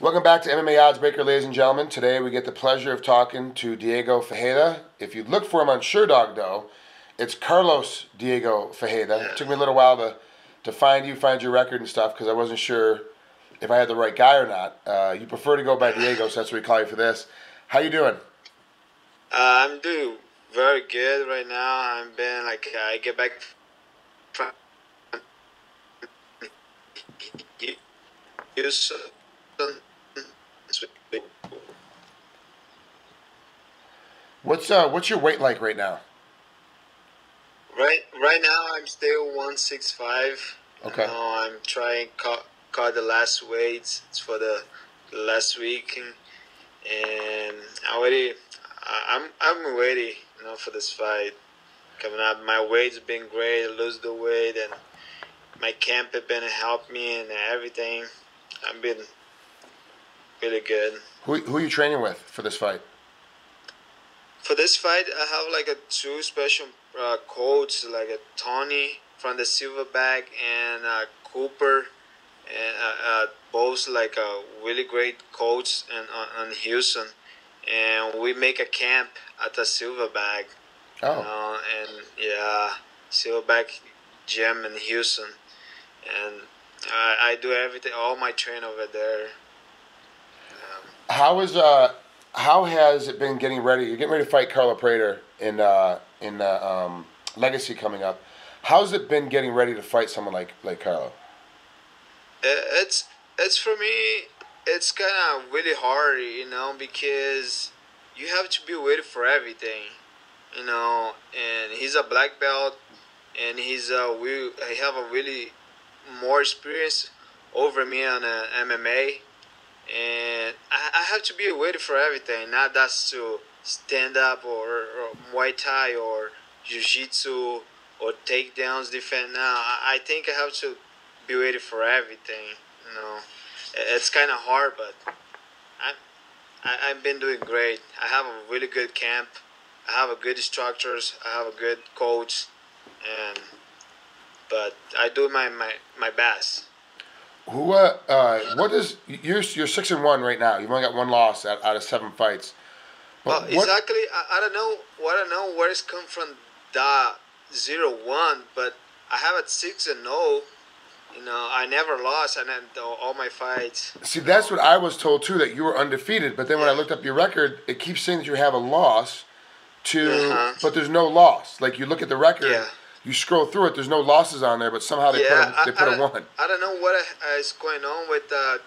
Welcome back to MMA Oddsbreaker, ladies and gentlemen. Today we get the pleasure of talking to Diego Ferreira. If you look for him on Sherdog, though, it's Carlos Diego Ferreira. It took me a little while to, to find you, find your record and stuff, because I wasn't sure if I had the right guy or not. Uh, you prefer to go by Diego, so that's what we call you for this. How you doing? Uh, I'm doing very good right now. I'm been like I get back from Houston. What's uh what's your weight like right now? Right, right now I'm still 165. Okay. Now I'm trying cut cut the last weights It's for the last week, and, and I already I'm I'm ready, you know, for this fight coming up. My weight's been great. I lose the weight, and my camp has been help me and everything. I've been really good. Who who are you training with for this fight? For this fight, I have like a two special uh, like a Tony from the Silverback and uh, Cooper, and uh, uh, both like a really great coach and on, on Houston, and we make a camp at the Silverback. Oh, Uh, and yeah, Silverback gym in Houston, and I, I do everything, all my train over there. Um, how is uh how has it been getting ready? You're getting ready to fight Carlo Prater in uh in uh, um, Legacy coming up. How's it been getting ready to fight someone like like Carlo? It's it's for me it's kind of really hard you know because you have to be ready for everything you know and he's a black belt and he's a we he have a really more experience over me on uh, MMA and I, I have to be ready for everything not just to stand up or, or Muay Thai or Jiu-Jitsu or takedowns defense. now I, I think I have to be ready for everything. You know, it's kind of hard, but I, I I've been doing great. I have a really good camp. I have a good instructors. I have a good coach, and but I do my my, my best. Who uh, uh what is you're you're six and one right now. You've only got one loss out, out of seven fights. Well, But what- exactly. I, I don't know. What I don't know where it's come from. The zero one, but I have it six and zero. You know, I never lost, and then all my fights. See, that's what I was told too that you were undefeated. But then when I looked up your record, it keeps saying that you have a loss. To Uh-huh. but there's no loss. Like you look at the record, Yeah. You scroll through it. There's no losses on there, but somehow they yeah, put a, they put I, a one. I don't know what uh, going on with the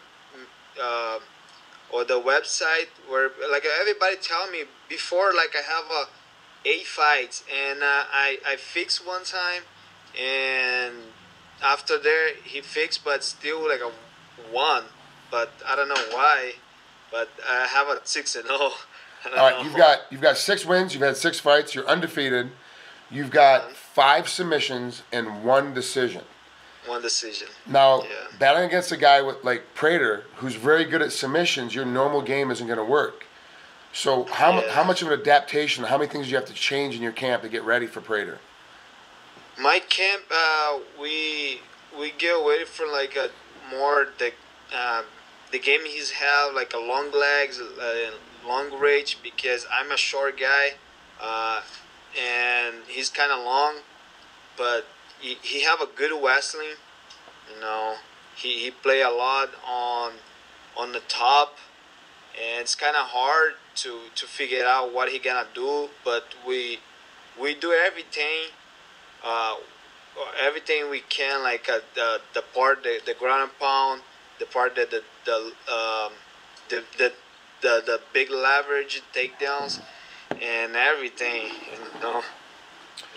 uh, or the website where like everybody tell me before like I have a eight fights and uh, I I fixed one time and after there he fixed but still like a one but I don't know why but I have a six and oh. All right, know. you've got you've got six wins. You've had six fights. You're undefeated. You've got five submissions and one decision. one decision. Now, Yeah. battling against a guy with like Prater, who's very good at submissions, your normal game isn't going to work. So, how Yeah. how much of an adaptation? How many things do you have to change in your camp to get ready for Prater? my camp uh, we we get away from like a more the um, the game he's have like a long legs uh, long range because i'm a short guy uh, and he's kind of long but he, he have a good wrestling you know. He, he play a lot on on the top and it's kind of hard to to figure out what he gonna do but we we do everything uh, everything we can, like uh, the the part the, the ground and pound, the part that the the um, the, the the the big leverage takedowns, and everything. You know,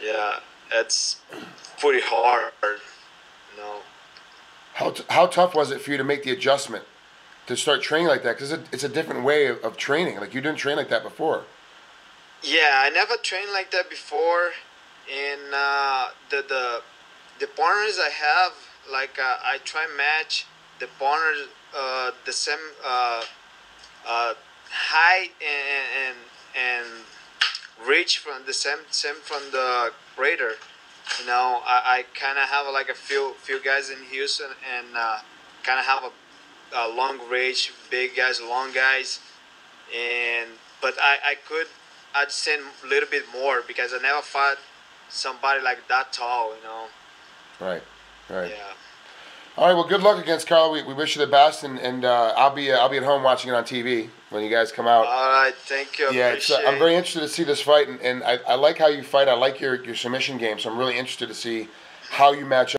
yeah, it's pretty hard. You know, How, t- how tough was it for you to make the adjustment to start training like that? Because it, it's a different way of, of training. Like you didn't train like that before. yeah, I never trained like that before, and uh, the the the partners I have, like uh, I try match the partners uh, the same uh, uh, height and, and and reach from the same same from the Prater. You know, I, I kind of have like a few few guys in Houston and uh, kind of have a uh, long range, big guys, long guys, and but I, I could I'd send a little bit more because I never fought somebody like that tall, you know. Right, right. Yeah. All right. Well, good luck against Carlo. We, we wish you the best, and and uh, I'll be uh, I'll be at home watching it on TV when you guys come out. All right, thank you. yeah, uh, I'm very interested to see this fight, and, and I, I like how you fight. I like your, your submission game, so I'm really interested to see how you match up.